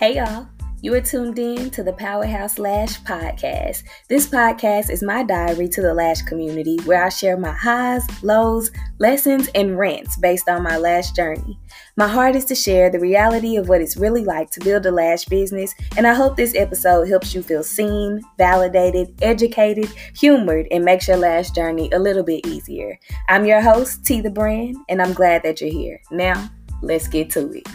Hey y'all. You are tuned in to the Powerhouse Lash podcast. This podcast is my diary to the lash community where I share my highs, lows, lessons, and rants based on my lash journey. My heart is to share the reality of what it's really like to build a lash business, and I hope this episode helps you feel seen, validated, educated, humored, and makes your lash journey a little bit easier. I'm your host, Tee the Brand, and I'm glad that you're here. Now, let's get to it.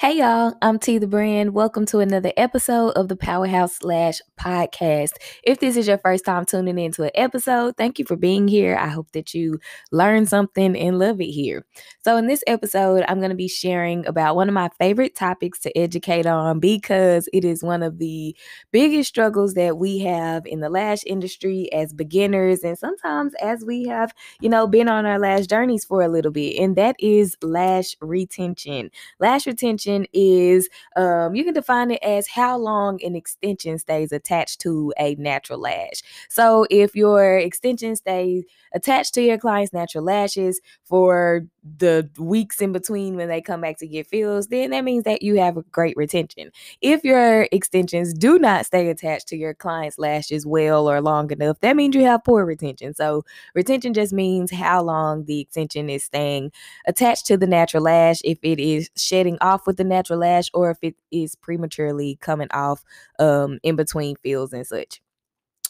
Hey y'all, I'm Tee the Brand. Welcome to another episode of the Powerhouse Lash podcast. If this is your first time tuning into an episode, thank you for being here. I hope that you learn something and love it here. So, in this episode, I'm going to be sharing about one of my favorite topics to educate on because it is one of the biggest struggles that we have in the lash industry as beginners and sometimes as we have, you know, been on our lash journeys for a little bit, and that is lash retention. Lash retention extension is um, you can define it as how long an extension stays attached to a natural lash. So if your extension stays attached to your client's natural lashes for the weeks in between when they come back to get fills, then that means that you have a great retention. If your extensions do not stay attached to your client's lashes well or long enough, that means you have poor retention. So, retention just means how long the extension is staying attached to the natural lash, if it is shedding off with the natural lash, or if it is prematurely coming off um, in between fills and such.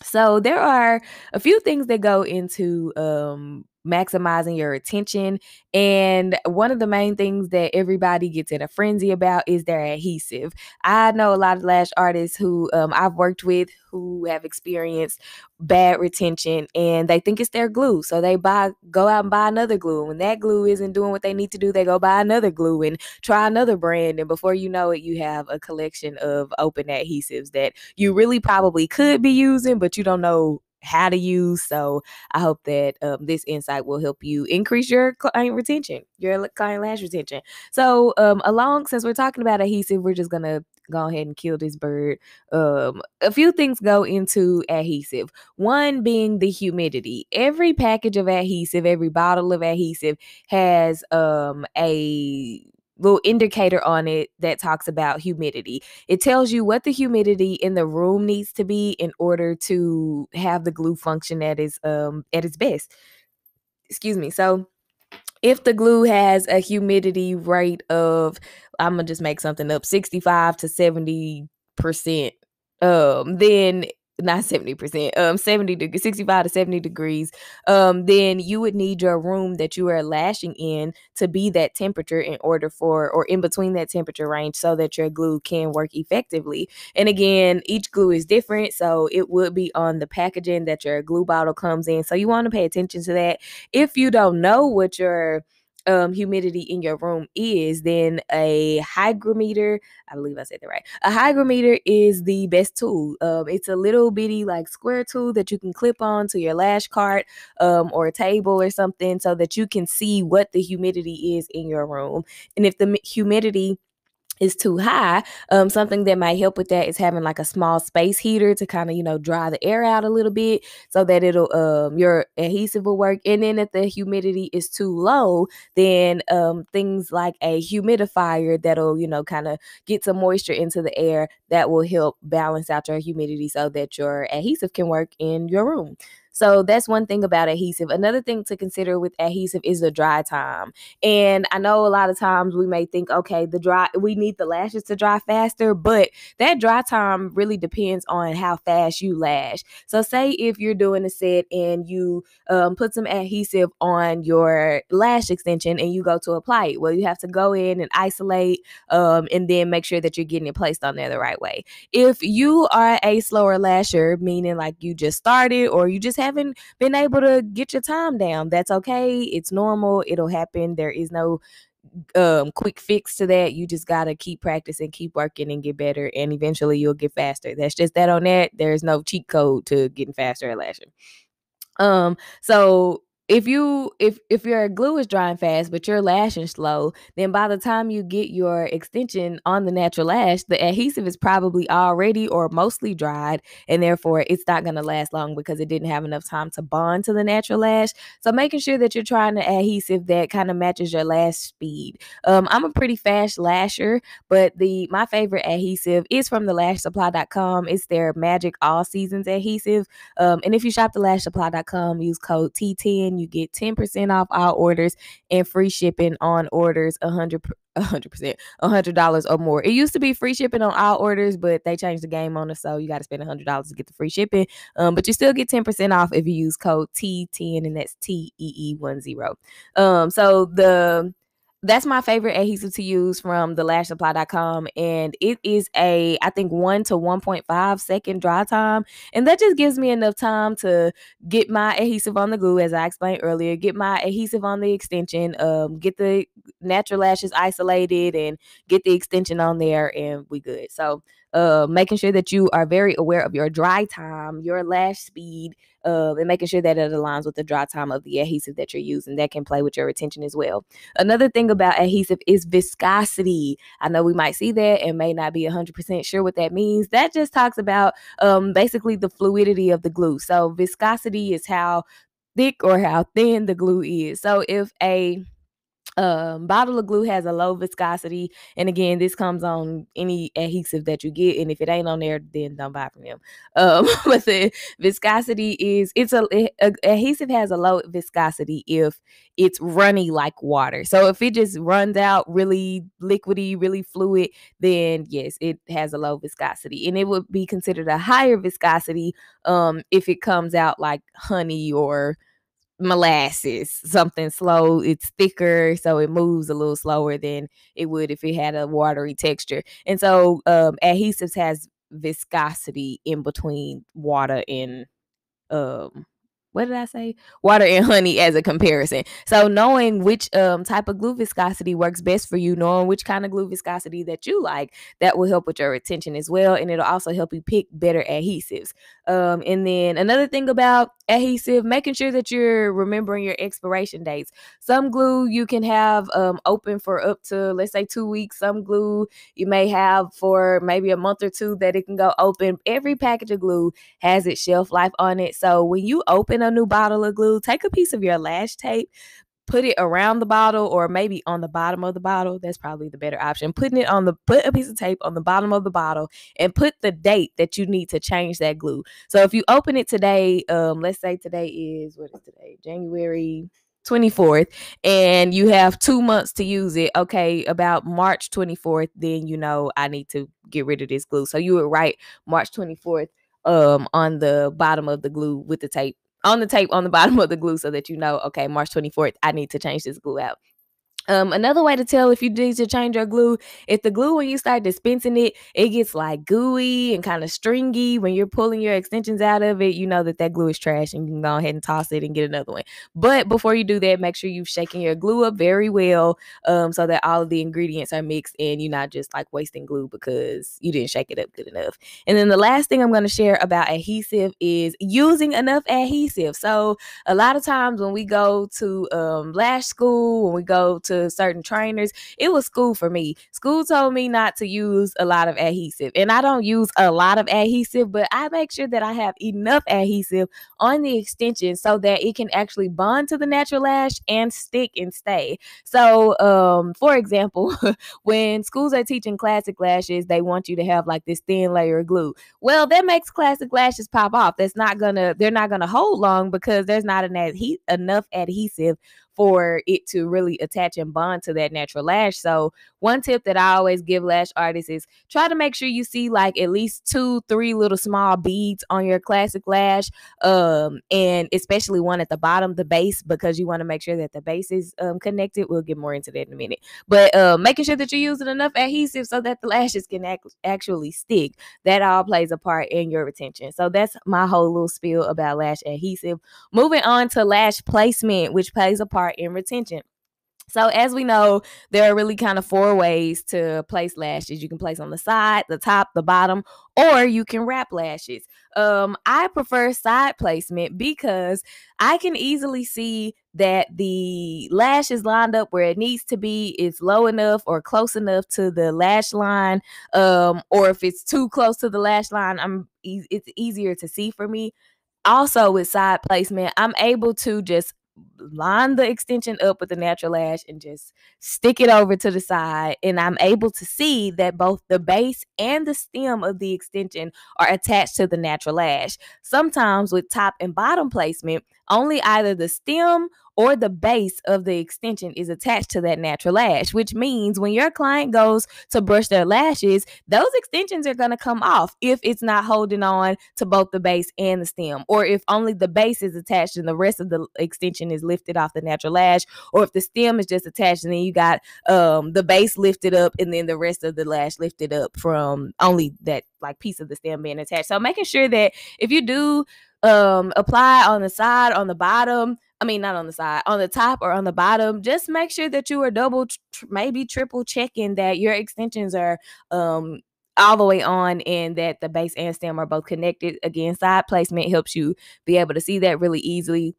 So there are a few things that go into um, maximizing your attention. And one of the main things that everybody gets in a frenzy about is their adhesive. I know a lot of lash artists who um, I've worked with who have experienced bad retention and they think it's their glue. So they buy go out and buy another glue. And When that glue isn't doing what they need to do, they go buy another glue and try another brand. And before you know it, you have a collection of open adhesives that you really probably could be using, but you don't know how to use. So I hope that um, this insight will help you increase your client retention, your client lash retention. So um, along, since we're talking about adhesive, we're just gonna go ahead and kill this bird. Um, a few things go into adhesive. One being the humidity. Every package of adhesive, every bottle of adhesive has um, a little indicator on it that talks about humidity. It tells you what the humidity in the room needs to be in order to have the glue function at its um at its best. Excuse me. So if the glue has a humidity rate of I'm gonna just make something up 65 to 70 percent um then not 70%, um 70 to 65 to 70 degrees, um, then you would need your room that you are lashing in to be that temperature in order for or in between that temperature range so that your glue can work effectively. And again, each glue is different, so it would be on the packaging that your glue bottle comes in. So you want to pay attention to that. If you don't know what your um, humidity in your room is, then a hygrometer, I believe I said that right. A hygrometer is the best tool. Um, it's a little bitty like square tool that you can clip on to your lash cart um, or a table or something so that you can see what the humidity is in your room. And if the humidity is too high, um, something that might help with that is having like a small space heater to kind of you know dry the air out a little bit so that it'll um your adhesive will work. And then if the humidity is too low, then um things like a humidifier that'll you know kind of get some moisture into the air that will help balance out your humidity so that your adhesive can work in your room. So that's one thing about adhesive. Another thing to consider with adhesive is the dry time. And I know a lot of times we may think, okay, the dry, we need the lashes to dry faster, but that dry time really depends on how fast you lash. So say if you're doing a set and you um, put some adhesive on your lash extension and you go to apply it, well, you have to go in and isolate um, and then make sure that you're getting it placed on there the right way. If you are a slower lasher, meaning like you just started or you just haven't been able to get your time down. That's okay. It's normal. It'll happen. There is no um quick fix to that. You just gotta keep practicing, keep working and get better, and eventually you'll get faster. That's just that on that. There's no cheat code to getting faster at lashing. Um, so if you if if your glue is drying fast but you're lashing slow then by the time you get your extension on the natural lash the adhesive is probably already or mostly dried and therefore it's not going to last long because it didn't have enough time to bond to the natural lash. So making sure that you're trying an adhesive that kind of matches your lash speed. Um, i'm a pretty fast lasher but the my favorite adhesive is from the lashsupply.com it's their magic all seasons adhesive. Um, and if you shop the lashsupply.com use code t10 you get 10% off all orders and free shipping on orders 100 100% $100 or more. It used to be free shipping on all orders, but they changed the game on us so you got to spend $100 to get the free shipping. Um but you still get 10% off if you use code T10 and that's T E E 10. Um so the that's my favorite adhesive to use from the lashsupply.com and it is a i think 1 to 1.5 second dry time and that just gives me enough time to get my adhesive on the glue as i explained earlier get my adhesive on the extension um get the natural lashes isolated and get the extension on there and we good. So uh, making sure that you are very aware of your dry time, your lash speed, uh, and making sure that it aligns with the dry time of the adhesive that you're using. That can play with your retention as well. Another thing about adhesive is viscosity. I know we might see that and may not be 100% sure what that means. That just talks about um, basically the fluidity of the glue. So, viscosity is how thick or how thin the glue is. So, if a um, bottle of glue has a low viscosity, and again, this comes on any adhesive that you get, and if it ain't on there, then don't buy from them. Um, but the viscosity is it's a, a, adhesive has a low viscosity if it's runny like water. So if it just runs out really liquidy, really fluid, then yes, it has a low viscosity, and it would be considered a higher viscosity um, if it comes out like honey or molasses, something slow. It's thicker, so it moves a little slower than it would if it had a watery texture. And so um, adhesives has viscosity in between water and um what did I say? Water and honey as a comparison. So knowing which um, type of glue viscosity works best for you, knowing which kind of glue viscosity that you like, that will help with your retention as well, and it'll also help you pick better adhesives. Um, and then another thing about adhesive, making sure that you're remembering your expiration dates. Some glue you can have um, open for up to let's say two weeks. Some glue you may have for maybe a month or two that it can go open. Every package of glue has its shelf life on it. So when you open a new bottle of glue, take a piece of your lash tape, put it around the bottle or maybe on the bottom of the bottle. That's probably the better option. Putting it on the put a piece of tape on the bottom of the bottle and put the date that you need to change that glue. So if you open it today, um, let's say today is what is today? January 24th and you have two months to use it okay about march 24th then you know i need to get rid of this glue so you would write march 24th um on the bottom of the glue with the tape on the tape on the bottom of the glue so that you know, okay, March 24th, I need to change this glue out. Um, another way to tell if you need to change your glue, if the glue when you start dispensing it, it gets like gooey and kind of stringy. When you're pulling your extensions out of it, you know that that glue is trash, and you can go ahead and toss it and get another one. But before you do that, make sure you've shaken your glue up very well, um, so that all of the ingredients are mixed and you're not just like wasting glue because you didn't shake it up good enough. And then the last thing I'm going to share about adhesive is using enough adhesive. So a lot of times when we go to um, lash school, when we go to certain trainers. It was school for me. School told me not to use a lot of adhesive, and I don't use a lot of adhesive, but I make sure that I have enough adhesive on the extension so that it can actually bond to the natural lash and stick and stay. So, um, for example, when schools are teaching classic lashes, they want you to have like this thin layer of glue. Well, that makes classic lashes pop off. That's not gonna, they're not gonna hold long because there's not an adhe- enough adhesive for it to really attach and bond to that natural lash. So, one tip that I always give lash artists is try to make sure you see like at least two, three little small beads on your classic lash, um, and especially one at the bottom, the base, because you want to make sure that the base is um, connected. We'll get more into that in a minute, but uh, making sure that you're using enough adhesive so that the lashes can ac- actually stick. That all plays a part in your retention. So that's my whole little spiel about lash adhesive. Moving on to lash placement, which plays a part in retention. So, as we know, there are really kind of four ways to place lashes. You can place on the side, the top, the bottom, or you can wrap lashes. Um, I prefer side placement because I can easily see that the lash is lined up where it needs to be. It's low enough or close enough to the lash line. Um, or if it's too close to the lash line, I'm it's easier to see for me. Also, with side placement, I'm able to just line the extension up with the natural lash and just stick it over to the side. And I'm able to see that both the base and the stem of the extension are attached to the natural lash. Sometimes with top and bottom placement, only either the stem or the base of the extension is attached to that natural lash, which means when your client goes to brush their lashes, those extensions are going to come off if it's not holding on to both the base and the stem, or if only the base is attached and the rest of the extension is lifted off the natural lash, or if the stem is just attached and then you got um, the base lifted up and then the rest of the lash lifted up from only that like piece of the stem being attached. So making sure that if you do um apply on the side on the bottom I mean, not on the side, on the top or on the bottom. Just make sure that you are double, tr- maybe triple checking that your extensions are um all the way on and that the base and stem are both connected. Again, side placement helps you be able to see that really easily.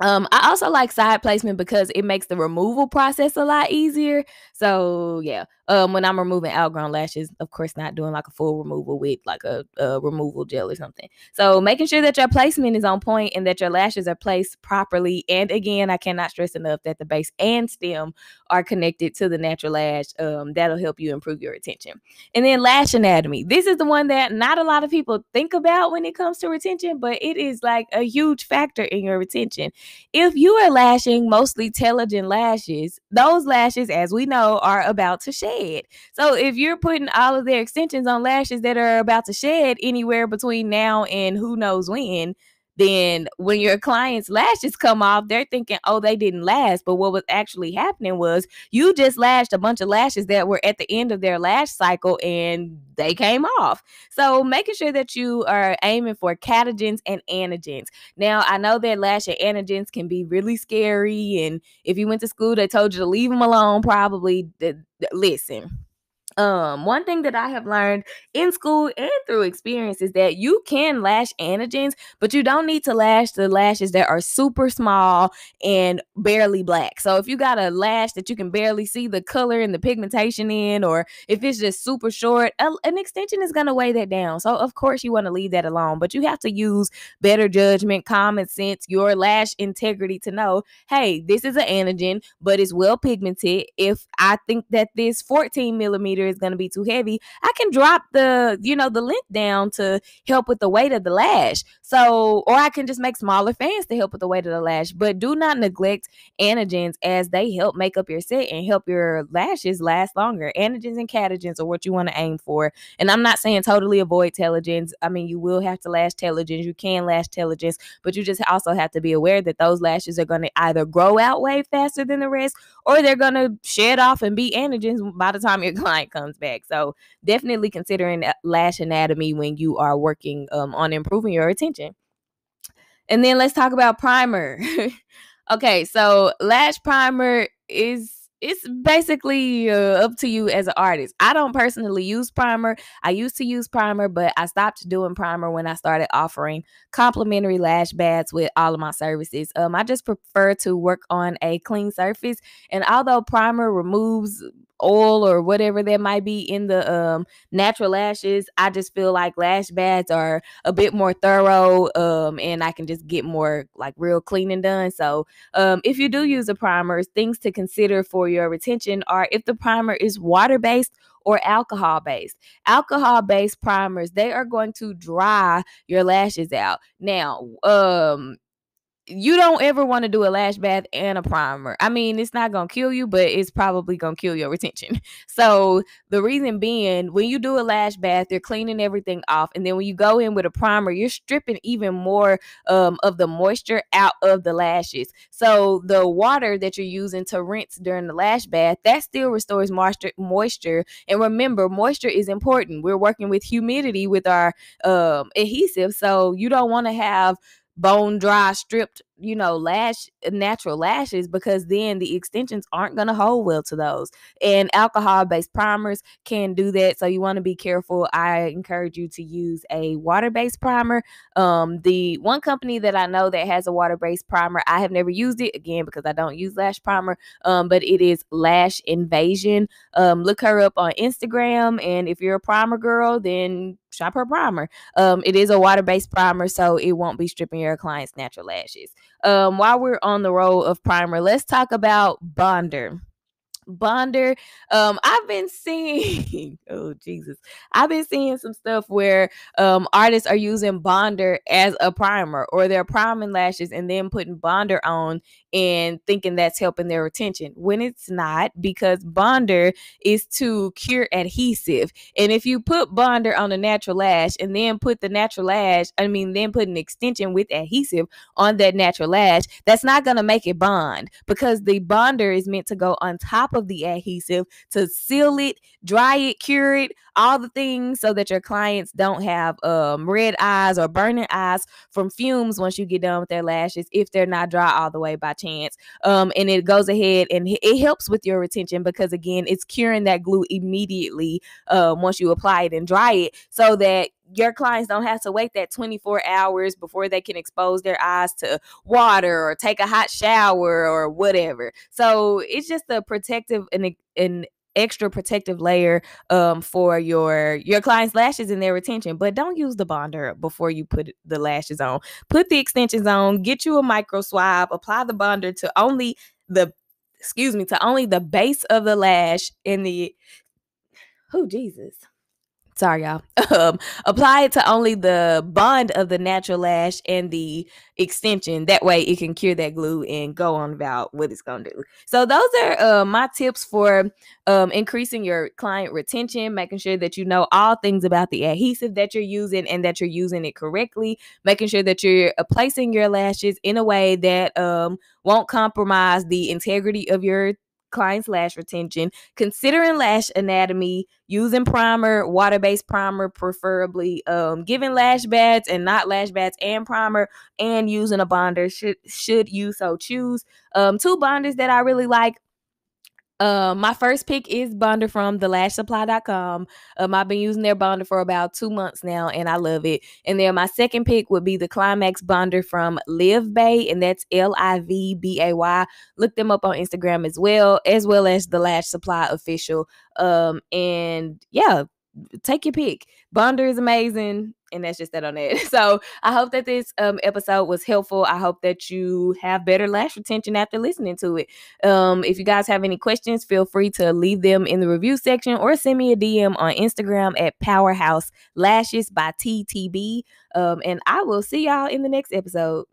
Um, I also like side placement because it makes the removal process a lot easier. So yeah, um, when I'm removing outgrown lashes, of course, not doing like a full removal with like a, a, removal gel or something. So making sure that your placement is on point and that your lashes are placed properly. And again, I cannot stress enough that the base and stem are connected to the natural lash. Um, that'll help you improve your retention. And then lash anatomy. This is the one that not a lot of people think about when it comes to retention, but it is like a huge factor in your retention. If you are lashing mostly telogen lashes, those lashes, as we know, are about to shed. So if you're putting all of their extensions on lashes that are about to shed anywhere between now and who knows when, then when your client's lashes come off, they're thinking, oh, they didn't last. But what was actually happening was you just lashed a bunch of lashes that were at the end of their lash cycle and they came off. So making sure that you are aiming for catagens and anagens. Now, I know that lash and anagens can be really scary. And if you went to school, they told you to leave them alone, probably. Listen um one thing that i have learned in school and through experience is that you can lash anagens but you don't need to lash the lashes that are super small and barely black. So if you got a lash that you can barely see the color and the pigmentation in or if it's just super short a, an extension is going to weigh that down. So of course you want to leave that alone but you have to use better judgment common sense your lash integrity to know hey this is an anagen but it's well pigmented. If i think that this 14 millimeter is going to be too heavy, I can drop the, you know, the length down to help with the weight of the lash. So, or I can just make smaller fans to help with the weight of the lash. But do not neglect anagens as they help make up your set and help your lashes last longer. Anagens and catagens are what you want to aim for. And I'm not saying totally avoid telogens. I mean, you will have to lash telogens. You can lash telogens, but you just also have to be aware that those lashes are going to either grow out way faster than the rest or they're going to shed off and be anagens by the time your client comes back. So definitely considering lash anatomy when you are working um, on improving your attention. And then let's talk about primer. okay, so lash primer is it's basically uh, up to you as an artist. I don't personally use primer. I used to use primer, but I stopped doing primer when I started offering complimentary lash baths with all of my services. Um, I just prefer to work on a clean surface, and although primer removes oil or whatever that might be in the um, natural lashes. I just feel like lash baths are a bit more thorough um, and I can just get more like real cleaning done. So um, if you do use a primer, things to consider for your retention are if the primer is water based or alcohol based. Alcohol based primers, they are going to dry your lashes out. Now, um you don't ever want to do a lash bath and a primer. I mean, it's not going to kill you, but it's probably going to kill your retention. So, the reason being, when you do a lash bath, you're cleaning everything off. And then when you go in with a primer, you're stripping even more um, of the moisture out of the lashes. So, the water that you're using to rinse during the lash bath, that still restores moisture. moisture. And remember, moisture is important. We're working with humidity with our um, adhesive. So, you don't want to have bone dry stripped you know, lash natural lashes because then the extensions aren't going to hold well to those. And alcohol based primers can do that. So you want to be careful. I encourage you to use a water based primer. Um, the one company that I know that has a water based primer, I have never used it again because I don't use lash primer, um, but it is Lash Invasion. Um, look her up on Instagram. And if you're a primer girl, then shop her primer. Um, it is a water based primer, so it won't be stripping your client's natural lashes. Um, while we're on the road of primer, let's talk about Bonder. Bonder. Um, I've been seeing, oh Jesus, I've been seeing some stuff where um artists are using Bonder as a primer or they're priming lashes and then putting Bonder on and thinking that's helping their retention when it's not because Bonder is to cure adhesive. And if you put Bonder on a natural lash and then put the natural lash, I mean, then put an extension with adhesive on that natural lash, that's not going to make it bond because the Bonder is meant to go on top of the adhesive to seal it, dry it, cure it, all the things so that your clients don't have um, red eyes or burning eyes from fumes once you get done with their lashes if they're not dry all the way by chance. Um, and it goes ahead and it helps with your retention because again, it's curing that glue immediately um, once you apply it and dry it so that your clients don't have to wait that 24 hours before they can expose their eyes to water or take a hot shower or whatever. So it's just a protective and an extra protective layer um, for your your client's lashes and their retention. But don't use the bonder before you put the lashes on. Put the extensions on. Get you a micro swab. Apply the bonder to only the excuse me to only the base of the lash in the. Oh Jesus sorry y'all. Um, apply it to only the bond of the natural lash and the extension. That way it can cure that glue and go on about what it's gonna do. So those are uh, my tips for um, increasing your client retention making sure that you know all things about the adhesive that you're using and that you're using it correctly making sure that you're placing your lashes in a way that um, won't compromise the integrity of your client's lash retention, considering lash anatomy, using primer, water based primer, preferably, um, giving lash baths and not lash baths and primer, and using a bonder should should you so choose. Um, two bonders that I really like uh, my first pick is Bonder from thelashsupply.com. Um, I've been using their Bonder for about two months now, and I love it. And then my second pick would be the Climax Bonder from Liv Bay, and that's L I V B A Y. Look them up on Instagram as well, as well as the Lash Supply official. Um, and yeah, take your pick. Bonder is amazing and that's just that on it. So I hope that this um, episode was helpful. I hope that you have better lash retention after listening to it. Um, if you guys have any questions, feel free to leave them in the review section or send me a DM on Instagram at Powerhouse Lashes by TTB. Um, and I will see y'all in the next episode.